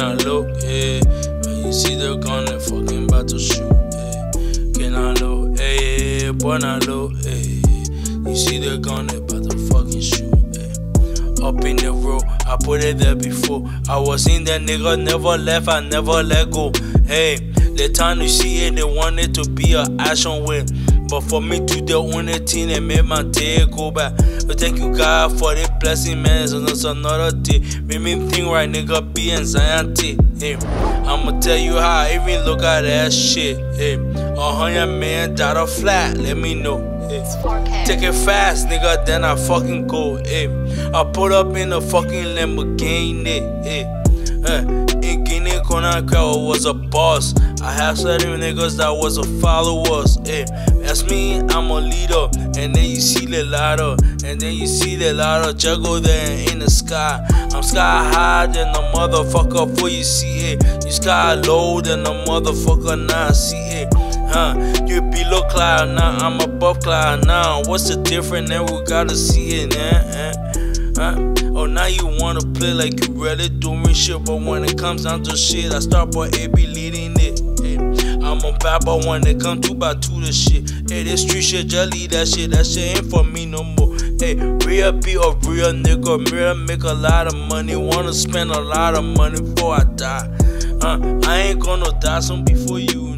Boy, not low. Yeah. When you see the gun, they fucking about to shoot. Yeah. Get out of yeah. Boy, not low. Yeah. You see the gun, they about to fucking shoot. Up in the road, I put it there before. I was in that nigga, never left, I never let go. Hey, the time you see it, they wanted to be a action win. But for me to the only thing that made my day go back. But thank you God for the blessing, man. So that's another day. Made me think right, nigga, be anxiety. Hey, I'ma tell you how I even look at that shit. Hey, a hundred died a flat, let me know. Hey. Take it fast, nigga, then I fucking go. Hey. I put up in a fucking Lamborghini. Hey. Uh, Guinea Conakry, was a boss. I have certain niggas that was a followers. Hey. That's me, I'm a leader. And then you see the ladder. And then you see the ladder juggle there in the sky. I'm sky high than the motherfucker for you see it. You sky low than the motherfucker now see it. Huh? You below cloud now, I'm above cloud now. What's the difference? Then we gotta see it, man. Huh? Oh, now you wanna play like you really doing shit, but when it comes down to shit, I start but it be leading it. Hey, I'm a bad boy when it come to by to the shit. Hey, this street shit, leave that shit. That shit ain't for me no more. Hey, real be a real nigga, real make a lot of money. Wanna spend a lot of money before I die. Uh, I ain't gonna die soon before you